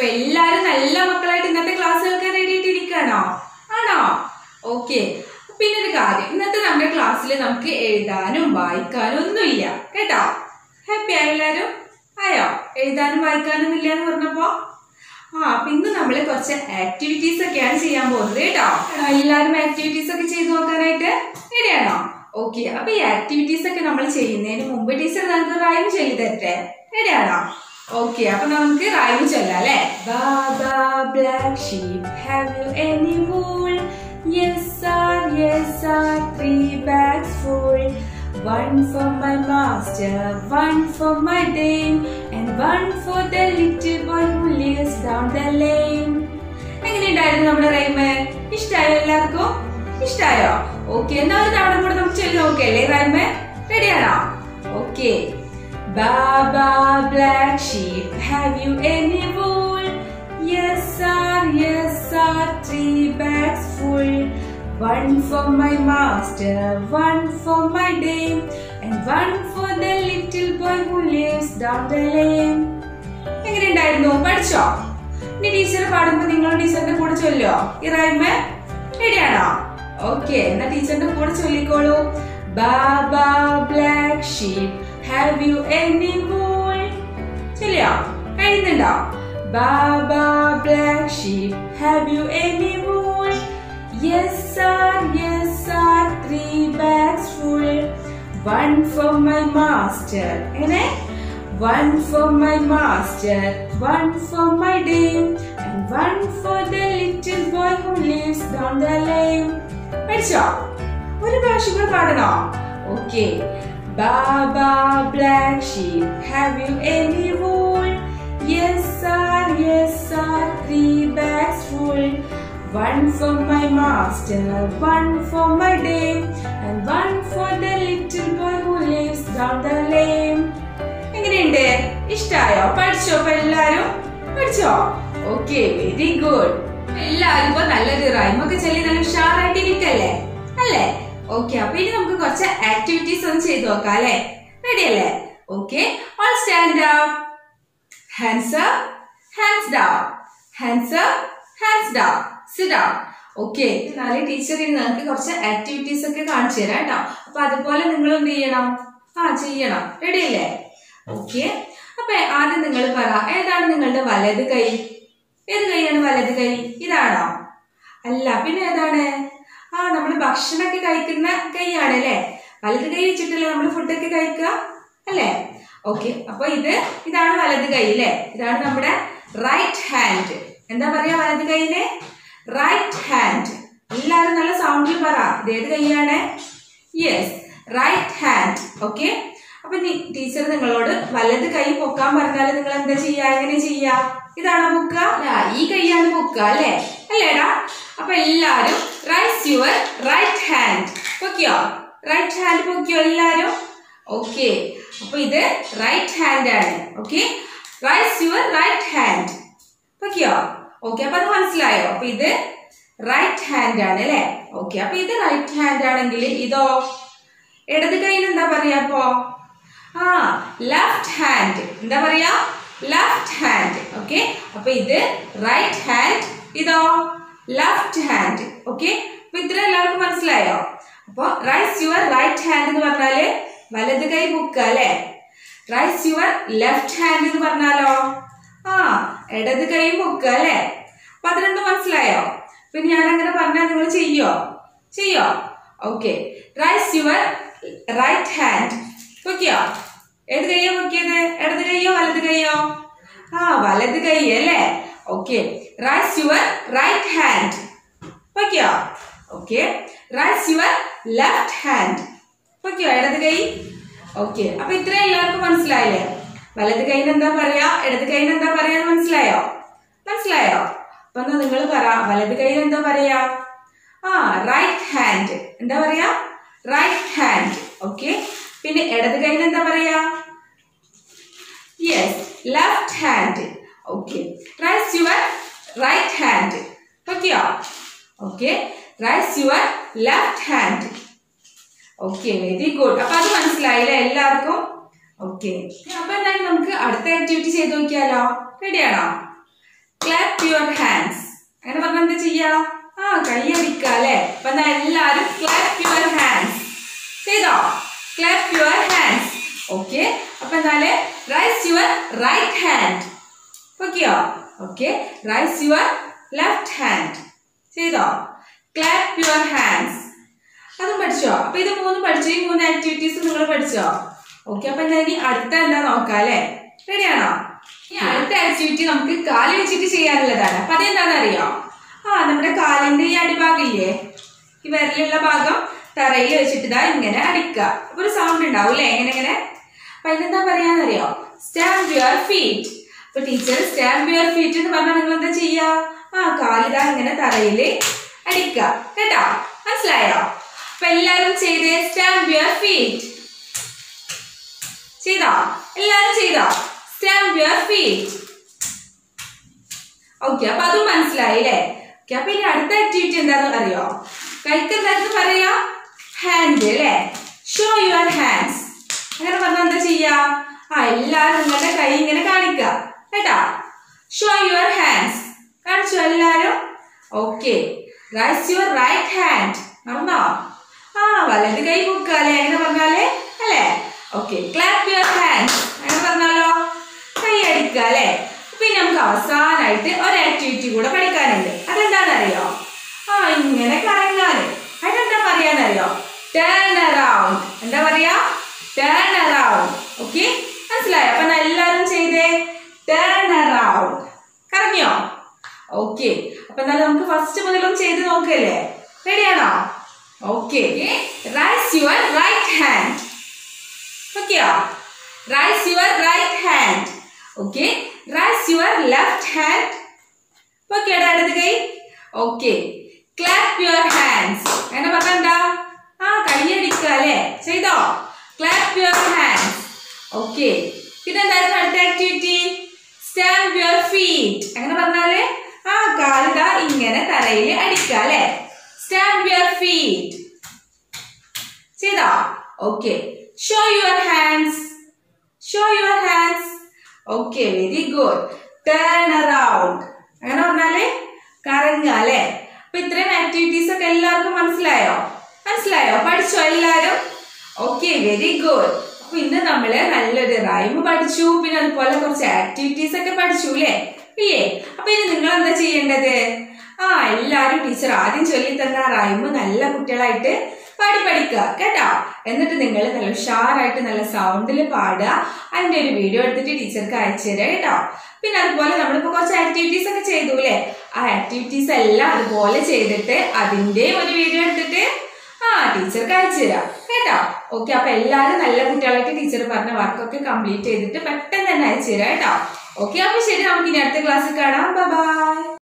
അപ്പൊ എല്ലാരും നല്ല മക്കളായിട്ട് ഇന്നത്തെ ക്ലാസ് കേൾക്കാൻ റെഡി ആയിട്ടിരിക്കണോ ആണോ? ഓക്കെ. പിന്നെ ഒരു കാര്യം. ഇന്നത്തെ നമ്മുടെ ക്ലാസ്സിൽ നമുക്ക് എഴുതാനും വായിക്കാനും ഒന്നുമില്ല. കേട്ടോ? ഹാപ്പി ആയോ എല്ലാരും? ആയോ? എഴുതാനും വായിക്കാനും ഇല്ല എന്ന് പറഞ്ഞപ്പോ? ആ അപ്പൊ ഇന്ന് നമ്മൾ കുറച്ച് ആക്ടിവിറ്റീസ് ഒക്കെയാണ് ചെയ്യാൻ പോകുന്നത്. കേട്ടോ? എല്ലാരും ആക്ടിവിറ്റീസ് ഒക്കെ ചെയ്തു നോക്കാനായിട്ട് റെഡിയാണോ? ഓക്കെ. അപ്പൊ ഈ ആക്ടിവിറ്റീസ് ഒക്കെ നമ്മൾ ചെയ്യുന്നതിന് മുമ്പ് ടീച്ചർ നമുക്ക് റൈം ചൊല്ലി തരട്ടെ റെഡിയാണോ? ഓക്കെ അപ്പൊ നമുക്ക് റൈം ചൊല്ലാം അല്ലേ? Baa baa black sheep have you any wool yes sir yes sir three bags full One for my master, one for my dame, and one for the little boy who lives down the lane. എങ്ങനെയുണ്ടായിരുന്നു നമ്മുടെ rhyme ഇഷ്ടായോ എല്ലാവർക്കും? ഇഷ്ടായോ? Okay എന്നാ ഒരു തവണ കൂടെ നമുക്ക് ചൊല്ലി നോക്കിയല്ലേ റൈമ് റെഡിയാണോ okay baa baa black sheep, have you any wool? Yes sir, yes sir, three bags full. One for my master, one for my dame, and one for the little boy who lives down the lane. എങ്ങനെയുണ്ടായിരുന്നു പഠിച്ചോ ഇനി teacher പാടുമ്പോ നിങ്ങൾ ടീച്ചറിന്റെ കൂടെ ചൊല്ലോ ഈ rhyme റെഡിയാണോ okay എന്നാ ടീച്ചറിന്റെ കൂടെ ചൊല്ലിക്കോളൂ baa baa black sheep have you any wool ചൊല്ലിയോ കഴിയുന്നുണ്ടോ baa baa black sheep, have you any wool? Yes, sir, yes, sir, three bags full. One for my master. എങ്ങനെ One for my master, one for my dame, and one for the little boy who lives down the lane. പഠിച്ചോ ഒരു പ്രാവശ്യം കൂടെ പാടണോ okay baa baa black sheep, have you any wool? Yes sir, yes sir, three bags full. One for my master, one for my dame, and one for the little boy who lives down the lane. എങ്ങനെയുണ്ട് ഇഷ്ടായോ പഠിച്ചോ അപ്പൊ എല്ലാരും പഠിച്ചോ okay very good എല്ലാരും ഇപ്പൊ നല്ലൊരു റൈമൊക്കെ ചൊല്ലി നല്ല ഉഷാറായിട്ട് ഇരിക്കല്ലേ അല്ലേ ഓക്കെ അപ്പൊ ഇനി നമുക്ക് കുറച്ച് ആക്ടിവിറ്റീസ് ഒന്ന് ചെയ്തു നോക്കാം അല്ലെ? റെഡി അല്ലേ? Okay all stand up hands up hands down hands up hands down sit down okay നാളെ ടീച്ചർ ഇനി നിങ്ങൾക്ക് കുറച്ച് ആക്ടിവിറ്റീസ് ഒക്കെ കാണിച്ചു തരാം കേട്ടോ. അപ്പൊ അതുപോലെ നിങ്ങൾ എന്ത് ചെയ്യണം? ആ ചെയ്യണം. റെഡി അല്ലേ? ഓക്കെ അപ്പൊ ആദ്യം നിങ്ങൾ പറ ഏതാണ് നിങ്ങളുടെ വലത് കൈ? ഏത് കൈയാണ് വലത് കൈ? ഇതാണോ? അല്ല പിന്നെ ഏതാണ്? ആ നമ്മൾ ഭക്ഷണമൊക്കെ കഴിക്കുന്ന കൈയാണ് അല്ലേ? വലത് കൈ വെച്ചിട്ടല്ലേ നമ്മൾ ഫുഡൊക്കെ കഴിക്കുക? അല്ലേ? ഓക്കെ അപ്പൊ ഇത് ഇതാണ് വലത് കൈ അല്ലേ? ഇതാണ് നമ്മുടെ റൈറ്റ് ഹാൻഡ് എന്താ പറയാ വലത് കൈയിൽ? റൈറ്റ് ഹാൻഡ് എല്ലാവരും നല്ല സൗണ്ടിൽ പറ. ഇത് ഏത് കൈയാണ്? യെസ് റൈറ്റ് ഹാൻഡ് ഓക്കെ അപ്പൊ ടീച്ചർ നിങ്ങളോട് വലത് കൈ പൊക്കാൻ പറഞ്ഞാൽ നിങ്ങൾ എന്താ ചെയ്യാ എങ്ങനെ ചെയ്യാ ഇതാണ് പൊക്ക ഈ കൈയാണ് പൊക്ക അല്ലേ? അല്ലേടാ? അപ്പൊ എല്ലാരും റൈസ് യുവർ റൈറ്റ് ഹാൻഡ് പൊക്കിയോ? റൈറ്റ് ഹാൻഡ് പൊക്കിയോ എല്ലാരും? ഓക്കെ അപ്പൊ ഇത് റൈറ്റ് ഹാൻഡ് ആണ്. Okay raise your right hand പൊക്കിയോ? Okay അപ്പൊ അത് മനസ്സിലായോ? അപ്പൊ ഇത് റൈറ്റ് ഹാൻഡ് ആണ് അല്ലെ? ഓക്കെ അപ്പൊ ഇത് റൈറ്റ് ഹാൻഡ് ആണെങ്കിൽ ഇതോ? ഇടത് കൈയിൽ എന്താ പറയാ അപ്പോ? ആ ലെഫ്റ്റ് ഹാൻഡ് എന്താ പറയാ? ലെഫ്റ്റ് ഹാൻഡ് ഓക്കെ അപ്പൊ ഇത് റൈറ്റ് ഹാൻഡ് ഇതോ? ലെഫ്റ്റ് ഹാൻഡ് ഓക്കെ അപ്പൊ ഇത്ര എല്ലാവർക്കും മനസ്സിലായോ? അപ്പൊ റൈസ് യുവർ റൈറ്റ് ഹാൻഡ് എന്ന് പറഞ്ഞാൽ വലത് കൈ ബുക്ക് അല്ലെ? റൈസ് യുവർ ലെഫ്റ്റ് ഹാൻഡ് എന്ന് പറഞ്ഞാലോ? ആ ഇടത് കൈ പൊക്ക അല്ലെ? അപ്പൊ അത് മനസ്സിലായോ? പിന്നെ ഞാൻ അങ്ങനെ പറഞ്ഞാൽ നിങ്ങൾ ചെയ്യോ? ചെയ്യോ? Okay raise your right hand പൊക്കിയോ ഏത് കൈയോ പൊക്കിയത് ഇടത് കൈയോ വലത് കൈയോ? ആ വലത് കൈ അല്ലേ? Okay raise your right hand പൊക്കിയോ okay raise your left hand പൊക്കിയോ ഇടത് കൈ. ഓക്കെ അപ്പൊ ഇത്രയും എല്ലാവർക്കും മനസ്സിലായില്ലേ? വലത് കൈന് എന്താ പറയാ? ഇടത് കൈന് എന്താ പറയാന്ന് മനസ്സിലായോ? മനസ്സിലായോ? അപ്പൊ എന്നാ നിങ്ങൾ പറ. വലത് കൈന് എന്താ പറയാ? ആ റൈറ്റ് ഹാൻഡ് എന്താ പറയാ? റൈറ്റ് ഹാൻഡ് ഓക്കെ പിന്നെ ഇടത് കൈന് എന്താ പറയാ? Yes left hand okay raise your right hand ഓക്കെയോ okay raise your left hand okay very good അപ്പൊ അത് മനസ്സിലായില്ലേ എല്ലാവർക്കും? ഓക്കെ അപ്പൊ എന്തായാലും നമുക്ക് അടുത്ത ആക്ടിവിറ്റി ചെയ്ത് നോക്കിയാലോ? റെഡിയാണോ ക്ലാപ്പ് യുവർ ഹാൻഡ്സ് അങ്ങനെ പറഞ്ഞാൽ എന്താ ചെയ്യാ? ആ കൈ അടിക്കുക അല്ലേ? അപ്പൊ എന്നാ എല്ലാരും ക്ലാപ്പ് യുവർ ഹാൻഡ്സ് ചെയ്തോ? ക്ലാപ്പ് യുവർ ഹാൻഡ്സ് ഓക്കെ അപ്പൊ എന്നാൽ raise your right hand ഓക്കെയോ okay raise your left hand ചെയ്തോ? ക്ലാപ്പ് യുവർ ഹാൻഡ്സ് അതും പഠിച്ചോ? അപ്പൊ ഇത് മൂന്നും പഠിച്ചോ ഈ മൂന്ന് ആക്ടിവിറ്റീസ് നിങ്ങൾ പഠിച്ചോ? ഓക്കെ അപ്പൊ ഞാൻ ഇനി അടുത്ത എന്താ നോക്കാം അല്ലെ? റെഡിയാണോ ഈ അടുത്ത ആക്ടിവിറ്റി നമുക്ക് കാൽ വെച്ചിട്ട് ചെയ്യാനുള്ളതാണ്. അപ്പൊ അതെന്താണെന്ന് അറിയോ? ആ നമ്മുടെ കാലിന്റെ ഈ അടിഭാഗം ഇല്ലേ ഈ വിരലുള്ള ഭാഗം തറയിൽ വെച്ചിട്ട് ഇതാ ഇങ്ങനെ അടിക്കുക. അപ്പൊ ഒരു സൗണ്ട് ഉണ്ടാവും അല്ലേ? എങ്ങനെ എങ്ങനെ അപ്പൊ അതിനെന്താ പറയാന്നറിയോ സ്റ്റാമ്പ് യുവർ ഫീറ്റ് അപ്പൊ ടീച്ചർ സ്റ്റാമ്പ് യുവർ ഫീറ്റ് എന്ന് പറഞ്ഞാൽ നിങ്ങൾ എന്താ ചെയ്യാ ആ കാലിതാ ഇങ്ങനെ തറയിൽ അടിക്കുക. കേട്ടോ? മനസ്സിലായോ? അപ്പൊ എല്ലാരും ചെയ്ത്. സ്റ്റാമ്പ് യുവർ ഫീറ്റ് ചെയ്തോ? എല്ലാരും ചെയ്തോ? സ്റ്റാമ്പ് യുവർ ഫീറ്റ് ഓക്കെ അപ്പൊ അതും മനസ്സിലായി അല്ലേ ഓക്കെ അപ്പൊ ഇനി അടുത്ത ആക്ടിവിറ്റി എന്താണെന്ന് അറിയോ? കൈക്ക് എന്തായിരുന്നു പറയാ ഹാൻഡ് അല്ലേ ഷോ യുവർ ഹാൻഡ്സ് അങ്ങനെ പറഞ്ഞാൽ എന്താ ചെയ്യാ? ആ എല്ലാരും നിങ്ങളുടെ കൈ ഇങ്ങനെ കാണിക്കുക. കേട്ടാ? ഷോ യുവർ ഹാൻഡ്സ് കാണിച്ചു എല്ലാരും? Okay raise your right hand നടന്നോ ആ വലത് കൈ കൊക്കാലേ എങ്ങനെ പറഞ്ഞാലേ? അല്ലേ? ഓക്കെ ക്ലാപ്പ് യുവർ ഹാൻഡ് അങ്ങനെ പറഞ്ഞാലോ? കൈ അടിക്കുക അല്ലേ? പിന്നെ നമുക്ക് അവസാനമായിട്ട് ഒരു ആക്ടിവിറ്റി കൂടെ പഠിക്കാനുണ്ട്. അതെന്താണെന്നറിയോ? ആ ഇങ്ങനെ കറങ്ങാൻ അതിനെന്താ പറയാന്നറിയോ? ടേൺ അറൗണ്ട് എന്താ പറയാ? ടേൺ അറൗണ്ട് ഓക്കെ മനസ്സിലായോ? അപ്പൊ എല്ലാരും ചെയ്തേ? ടേൺ അറൗണ്ട് കറങ്ങിയോ? ഓക്കെ അപ്പൊ എന്നാലും നമുക്ക് ഫസ്റ്റ് മുതലും ചെയ്ത് നോക്കല്ലേ? റെഡിയാണോ okay raise your right hand ഓക്കെയോ raise your right hand okay raise your left hand okay അടുത്ത് കൈ. ഓക്കെ ക്ലാപ്പ് യുവർ ഹാൻഡ്സ് അങ്ങനെ പറഞ്ഞെന്താ ആ കൈയടിക്കുക അല്ലേ? ചെയ്തോ? ക്ലാപ്പ് യുവർ ഹാൻഡ്സ് ഓക്കെ പിന്നെന്തായിരുന്നു അടുത്ത ആക്ടിവിറ്റി സ്റ്റാമ്പ് യുവർ ഫീറ്റ് അങ്ങനെ പറഞ്ഞാൽ? ആ കാലിതാ ഇങ്ങനെ തറയിൽ അടിക്കുക അല്ലെ? സ്റ്റാമ്പ് യുവർ ഫീറ്റ് ചെയ്തോ? Okay show your hands show your hands okay very good turn around അങ്ങനെ പറഞ്ഞാലേ കറങ്ങുക അല്ലെ? അപ്പൊ ഇത്രയും ആക്ടിവിറ്റീസ് ഒക്കെ എല്ലാവർക്കും മനസ്സിലായോ? മനസ്സിലായോ? പഠിച്ചോ എല്ലാരും ഓക്കെ വെരി ഗുഡ് അപ്പൊ ഇന്ന് നമ്മൾ നല്ലൊരു റൈം പഠിച്ചു. പിന്നെ അതുപോലെ കുറച്ച് ആക്ടിവിറ്റീസ് ഒക്കെ പഠിച്ചു അല്ലേ? ഇല്ലേ അപ്പൊ ഇനി നിങ്ങൾ എന്താ ചെയ്യേണ്ടത്? ആ എല്ലാരും ടീച്ചർ ആദ്യം ചൊല്ലി തന്ന റൈമ് നല്ല കുട്ടികളായിട്ട് പാടി പഠിക്കുക കേട്ടോ? എന്നിട്ട് നിങ്ങൾ നല്ല ഉഷാറായിട്ട് നല്ല സൗണ്ടിൽ പാടുക. അതിന്റെ ഒരു വീഡിയോ എടുത്തിട്ട് ടീച്ചർക്ക് അയച്ചു കേട്ടോ? പിന്നെ അതുപോലെ നമ്മളിപ്പോ കുറച്ച് ആക്ടിവിറ്റീസ് ഒക്കെ ചെയ്തു അല്ലേ? ആ ആക്ടിവിറ്റീസ് എല്ലാം അതുപോലെ ചെയ്തിട്ട് അതിന്റെ ഒരു വീഡിയോ എടുത്തിട്ട് ആ ടീച്ചർക്ക് അയച്ചു തരാം കേട്ടോ? ഓക്കെ അപ്പൊ എല്ലാവരും നല്ല കുട്ടികളായിട്ട് ടീച്ചർ പറഞ്ഞ വർക്കൊക്കെ കംപ്ലീറ്റ് ചെയ്തിട്ട് പെട്ടെന്ന് തന്നെ അയച്ചു തരാം കേട്ടോ? ഓക്കെ അപ്പൊ ശരി നമുക്ക് ഇനി അടുത്ത ക്ലാസ്സിൽ കാണാം. ബൈ